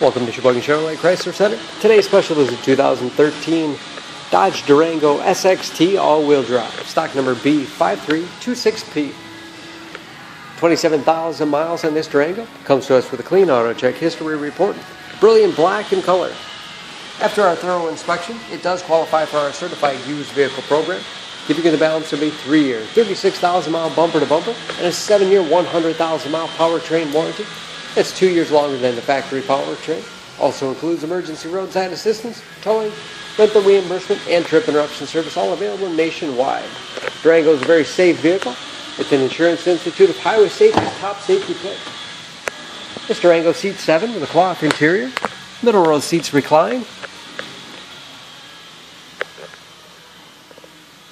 Welcome to Sheboygan Chevrolet Chrysler Center. Today's special is a 2013 Dodge Durango SXT all-wheel drive, stock number B5326P. 27,000 miles on this Durango. Comes to us with a clean auto check history report. Brilliant black in color. After our thorough inspection, it does qualify for our certified used vehicle program, giving you the balance of a three-year, 36,000 mile bumper to bumper, and a seven-year, 100,000 mile powertrain warranty. It's two years longer than the factory powertrain. Also includes emergency roadside assistance, towing, rental reimbursement, and trip interruption service, all available nationwide. Durango is a very safe vehicle. It's an Insurance Institute of Highway Safety's top safety pick. This Durango seats seven with a cloth interior. Middle row seats recline.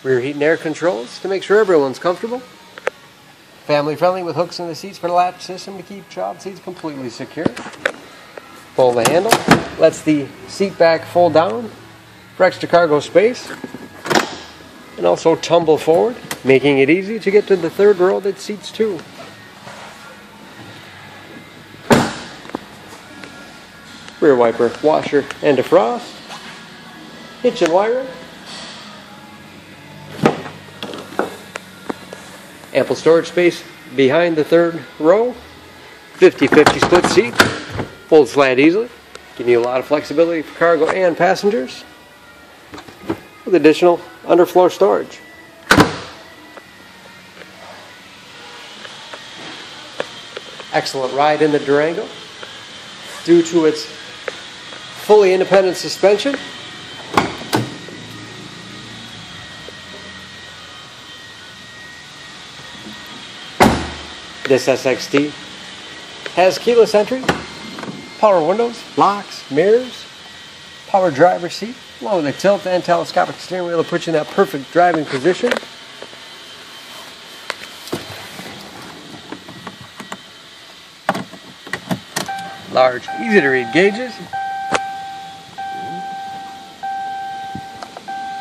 Rear heat and air controls to make sure everyone's comfortable. Family friendly with hooks in the seats for the latch system to keep child seats completely secure. Pull the handle, lets the seat back fold down for extra cargo space. And also tumble forward, making it easy to get to the third row that seats two. Rear wiper, washer, and defrost. Hitch and wiring. Ample storage space behind the third row. 50-50 split seat. Folds flat easily. Giving you a lot of flexibility for cargo and passengers. With additional underfloor storage. Excellent ride in the Durango. Due to its fully independent suspension, This SXT has keyless entry, power windows, locks, mirrors, power driver seat, with a tilt and telescopic steering wheel to put you in that perfect driving position. Large, easy to read gauges.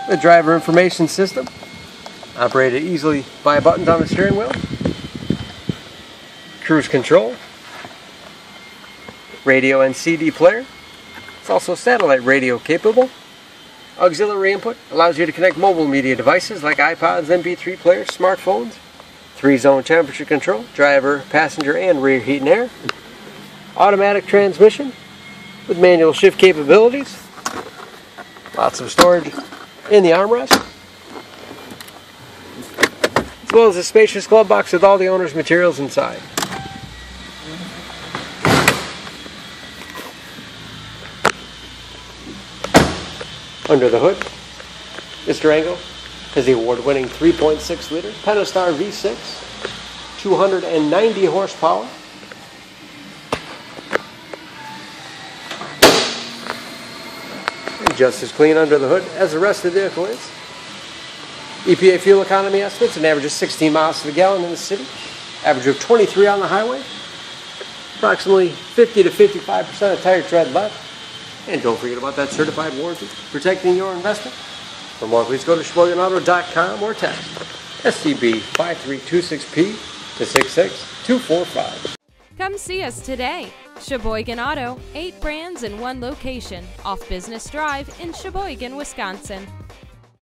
The driver information system, operated easily by buttons on the steering wheel cruise control, radio and CD player. It's also satellite radio capable. Auxiliary input allows you to connect mobile media devices like iPods, MP3 players, smartphones. Three zone temperature control, driver, passenger, and rear heat and air. Automatic transmission with manual shift capabilities. Lots of storage in the armrest. As well as a spacious glove box with all the owner's materials inside. Under the hood, this Durango has the award-winning 3.6 liter Pentastar V6, 290 horsepower. Just as clean under the hood as the rest of the vehicle is. EPA fuel economy estimates an average of 16 miles to the gallon in the city, average of 23 on the highway, approximately 50 to 55% of tire tread left. And don't forget about that certified warranty protecting your investment. For more, please go to SheboyganAuto.com or text SCB5326P to 66245. Come see us today. Sheboygan Auto, eight brands in one location, off Business Drive in Sheboygan, Wisconsin.